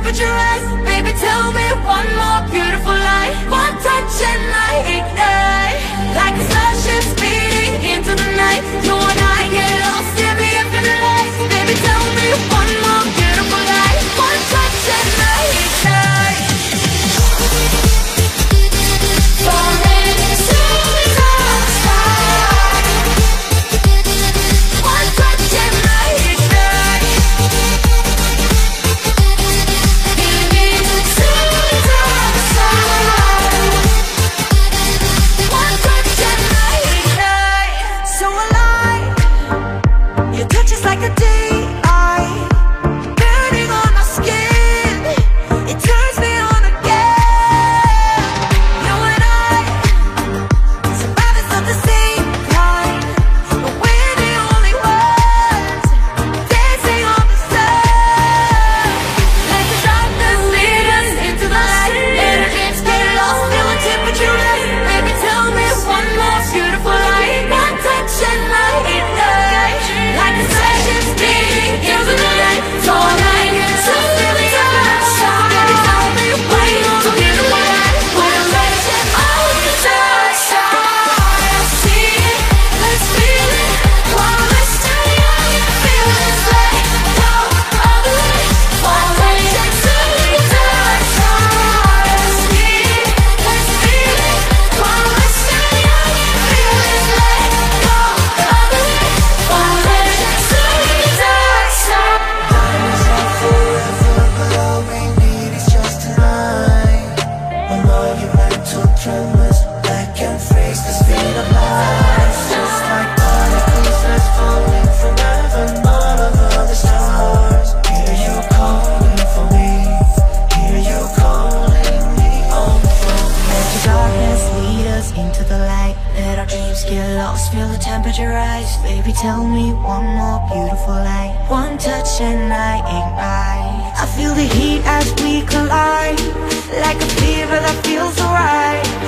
temperature rise Baby, tell me one more beautiful lie. One touch and I Your touch is like a day. get lost, feel the temperature rise. Baby, tell me one more beautiful lie. One touch and I ain't right I feel the heat as we collide. Like a fever that feels alright.